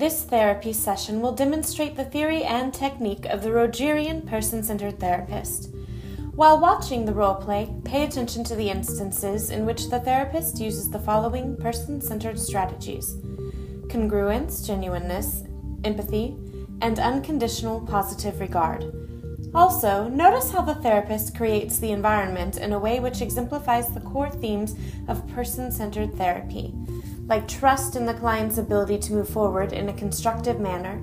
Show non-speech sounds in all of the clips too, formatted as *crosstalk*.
This therapy session will demonstrate the theory and technique of the Rogerian person centered therapist. While watching the role play, pay attention to the instances in which the therapist uses the following person centered strategies congruence, genuineness, empathy, and unconditional positive regard. Also, notice how the therapist creates the environment in a way which exemplifies the core themes of person centered therapy, like trust in the client's ability to move forward in a constructive manner,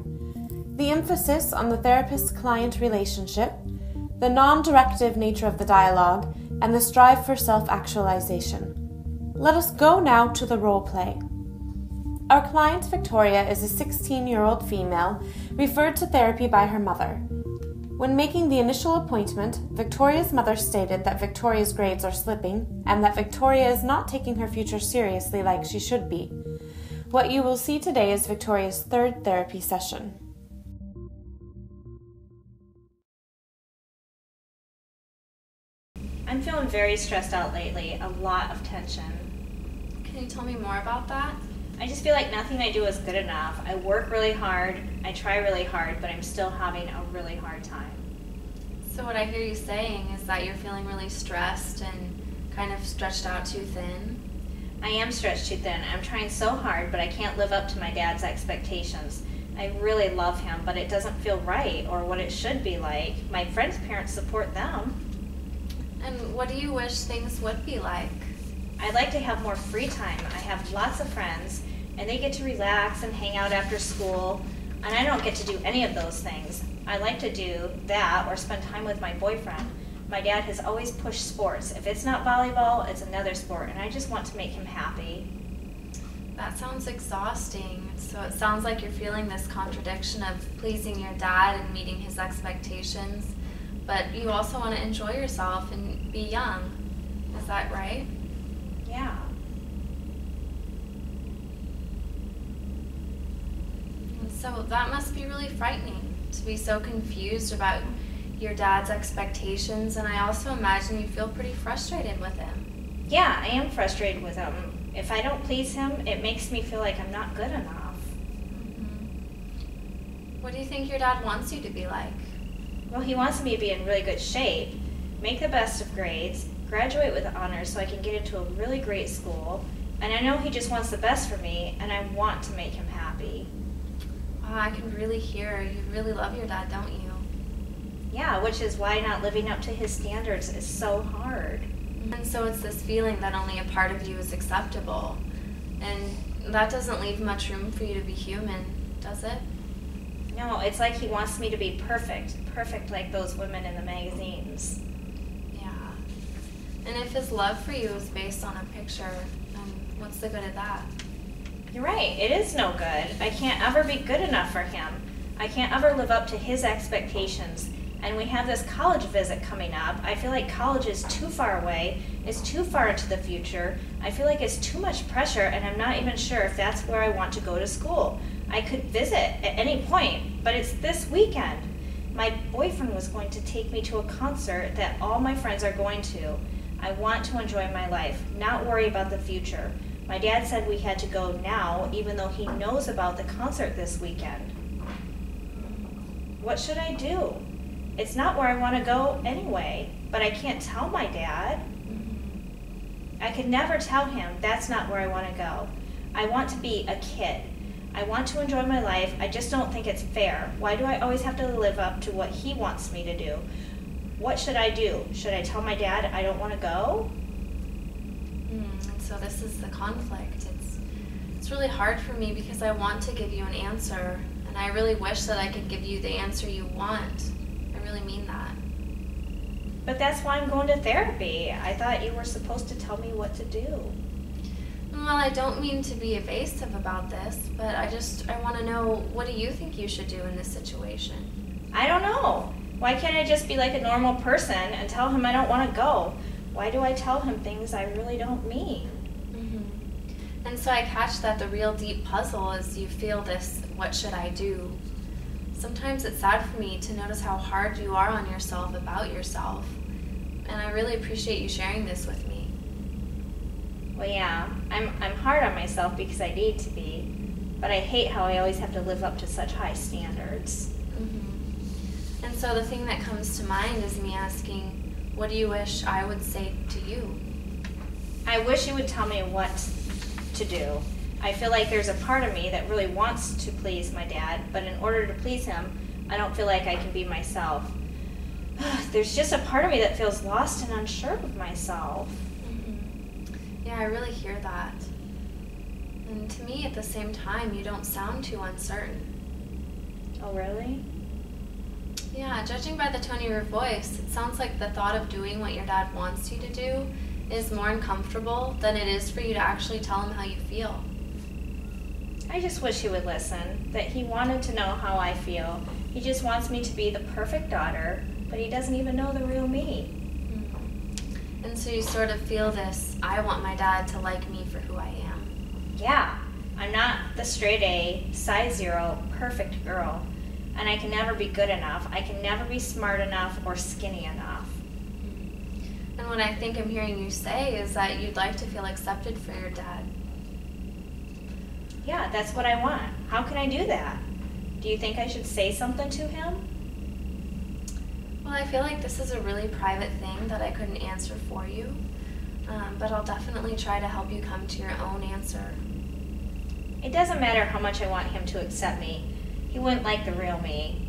the emphasis on the therapist client relationship, the non directive nature of the dialogue, and the strive for self actualization. Let us go now to the role play. Our client Victoria is a 16 year old female referred to therapy by her mother. When making the initial appointment, Victoria's mother stated that Victoria's grades are slipping and that Victoria is not taking her future seriously like she should be. What you will see today is Victoria's third therapy session. I'm feeling very stressed out lately, a lot of tension. Can you tell me more about that? I just feel like nothing I do is good enough. I work really hard, I try really hard, but I'm still having a really hard time. So, what I hear you saying is that you're feeling really stressed and kind of stretched out too thin. I am stretched too thin. I'm trying so hard, but I can't live up to my dad's expectations. I really love him, but it doesn't feel right or what it should be like. My friends' parents support them. And what do you wish things would be like? I'd like to have more free time. I have lots of friends, and they get to relax and hang out after school, and I don't get to do any of those things. I like to do that or spend time with my boyfriend. My dad has always pushed sports. If it's not volleyball, it's another sport, and I just want to make him happy. That sounds exhausting. So it sounds like you're feeling this contradiction of pleasing your dad and meeting his expectations, but you also want to enjoy yourself and be young. Is that right? Yeah. So that must be really frightening to be so confused about your dad's expectations, and I also imagine you feel pretty frustrated with him. Yeah, I am frustrated with him. If I don't please him, it makes me feel like I'm not good enough. Mm-hmm. What do you think your dad wants you to be like? Well, he wants me to be in really good shape, make the best of grades, graduate with honors so I can get into a really great school, and I know he just wants the best for me, and I want to make him happy. Wow, I can really hear you really love your dad, don't you? Yeah, which is why not living up to his standards is so hard. And so it's this feeling that only a part of you is acceptable. And that doesn't leave much room for you to be human, does it? No, it's like he wants me to be perfect, perfect like those women in the magazines. And if his love for you is based on a picture, then what's the good of that? You're right, it is no good. I can't ever be good enough for him. I can't ever live up to his expectations. And we have this college visit coming up. I feel like college is too far away, it's too far into the future. I feel like it's too much pressure, and I'm not even sure if that's where I want to go to school. I could visit at any point, but it's this weekend. My boyfriend was going to take me to a concert that all my friends are going to. I want to enjoy my life, not worry about the future. My dad said we had to go now, even though he knows about the concert this weekend. What should I do? It's not where I want to go anyway, but I can't tell my dad. I could never tell him that's not where I want to go. I want to be a kid. I want to enjoy my life. I just don't think it's fair. Why do I always have to live up to what he wants me to do? What should I do? Should I tell my dad I don't want to go? Mm, and so this is the conflict. It's it's really hard for me because I want to give you an answer, and I really wish that I could give you the answer you want. I really mean that. But that's why I'm going to therapy. I thought you were supposed to tell me what to do. Well, I don't mean to be evasive about this, but I just I want to know what do you think you should do in this situation? I don't know. Why can't I just be like a normal person and tell him I don't want to go? Why do I tell him things I really don't mean? Mm-hmm. And so I catch that the real deep puzzle is you feel this what should I do? Sometimes it's sad for me to notice how hard you are on yourself about yourself. And I really appreciate you sharing this with me. Well, yeah, I'm, I'm hard on myself because I need to be. but I hate how I always have to live up to such high standards. And so the thing that comes to mind is me asking, what do you wish I would say to you? I wish you would tell me what to do. I feel like there's a part of me that really wants to please my dad, but in order to please him, I don't feel like I can be myself. *sighs* there's just a part of me that feels lost and unsure of myself. Mm-hmm. Yeah, I really hear that. And to me, at the same time, you don't sound too uncertain. Oh, really? Yeah, judging by the tone of your voice, it sounds like the thought of doing what your dad wants you to do is more uncomfortable than it is for you to actually tell him how you feel. I just wish he would listen, that he wanted to know how I feel. He just wants me to be the perfect daughter, but he doesn't even know the real me. Mm-hmm. And so you sort of feel this I want my dad to like me for who I am. Yeah, I'm not the straight A, size zero, perfect girl. And I can never be good enough. I can never be smart enough or skinny enough. And what I think I'm hearing you say is that you'd like to feel accepted for your dad. Yeah, that's what I want. How can I do that? Do you think I should say something to him? Well, I feel like this is a really private thing that I couldn't answer for you, um, but I'll definitely try to help you come to your own answer. It doesn't matter how much I want him to accept me. He wouldn't like the real me.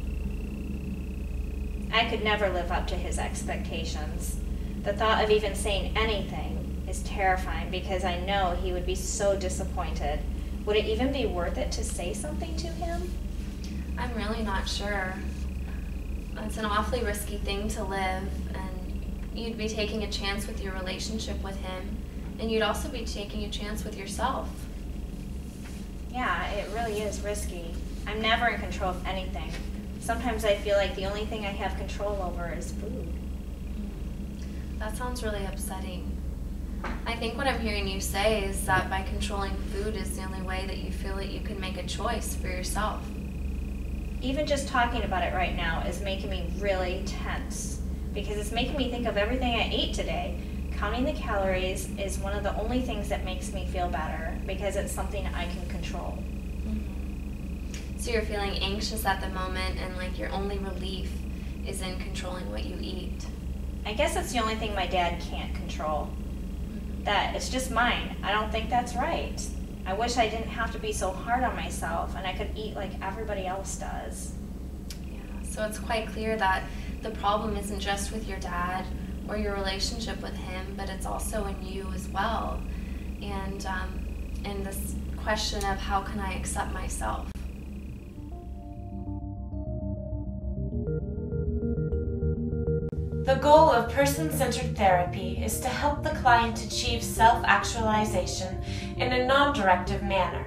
I could never live up to his expectations. The thought of even saying anything is terrifying because I know he would be so disappointed. Would it even be worth it to say something to him? I'm really not sure. It's an awfully risky thing to live, and you'd be taking a chance with your relationship with him, and you'd also be taking a chance with yourself. Yeah, it really is risky. I'm never in control of anything. Sometimes I feel like the only thing I have control over is food. That sounds really upsetting. I think what I'm hearing you say is that by controlling food is the only way that you feel that you can make a choice for yourself. Even just talking about it right now is making me really tense because it's making me think of everything I ate today. Counting the calories is one of the only things that makes me feel better because it's something I can control. Mm-hmm. So you're feeling anxious at the moment and like your only relief is in controlling what you eat. I guess that's the only thing my dad can't control that it's just mine. I don't think that's right. I wish I didn't have to be so hard on myself and I could eat like everybody else does. Yeah, so it's quite clear that the problem isn't just with your dad or your relationship with him, but it's also in you as well. And, um, and this question of how can I accept myself? The goal of person centered therapy is to help the client achieve self actualization in a non directive manner.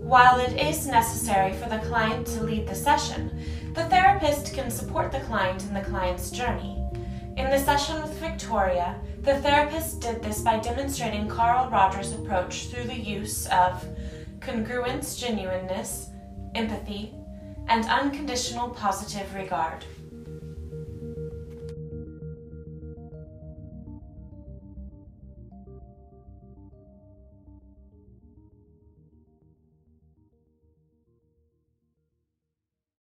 While it is necessary for the client to lead the session, the therapist can support the client in the client's journey. In the session with Victoria, the therapist did this by demonstrating Carl Rogers' approach through the use of congruence, genuineness, empathy, and unconditional positive regard.